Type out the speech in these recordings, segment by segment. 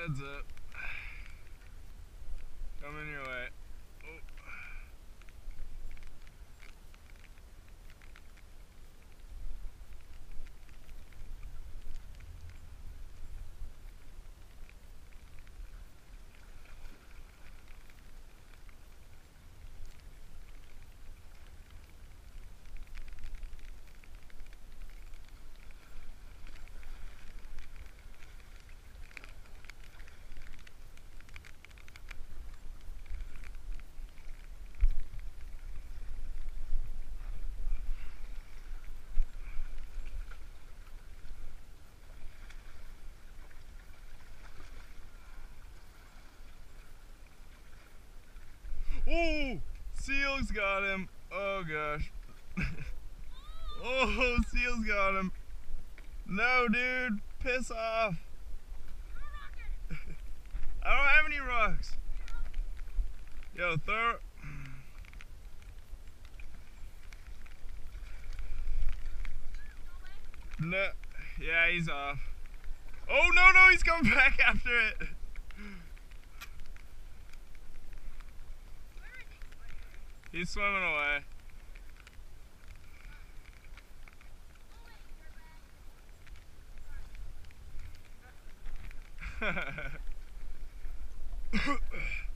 That's it. Coming your way. Oh. Oh, Seals got him. Oh gosh. oh, Seals got him. No, dude, piss off. I don't have any rocks. Yo, throw. No, yeah, he's off. Oh no, no, he's coming back after it. He's swimming away.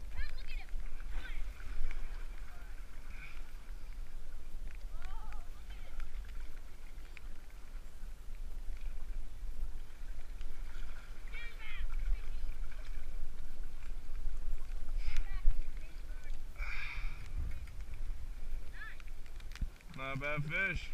Not a bad fish.